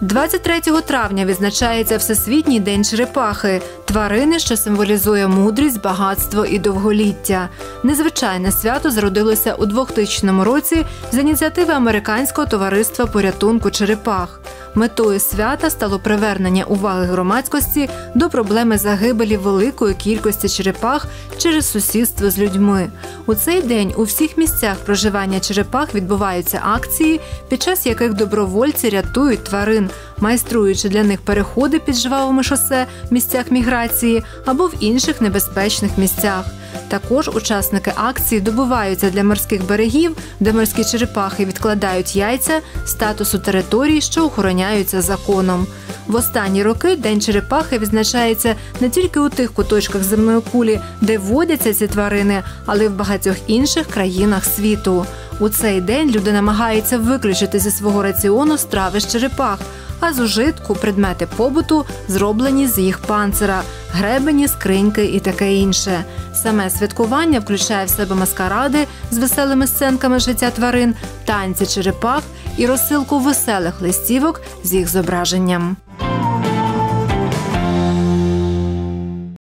23 травня відзначається Всесвітній день черепахи, тварини, що символізує мудрість, багатство і довголіття. Незвичайне свято зародилося у 2000 році з ініціативи американського товариства порятунку черепах. Метою свята стало привернення уваги громадськості до проблеми загибелі великої кількості черепах через сусідство з людьми. У цей день у всіх місцях проживання черепах відбуваються акції, під час яких добровольці рятують тварин, майструючи для них переходи під жвавими шосе в місцях міграції або в інших небезпечних місцях. Також учасники акції добуваються для морських берегів, де морські черепахи відкладають яйця статусу територій, що охороняються законом. В останні роки День черепахи відзначається не тільки у тих куточках земної кулі, де водяться ці тварини, але й в багатьох інших країнах світу. У цей день люди намагаються виключити зі свого раціону страви з черепах, а з ужитку предмети побуту зроблені з їх панцира, гребені, скриньки і таке інше. Саме святкування включає в себе маскаради з веселими сценками життя тварин, танці черепах і розсилку веселих листівок з їх зображенням.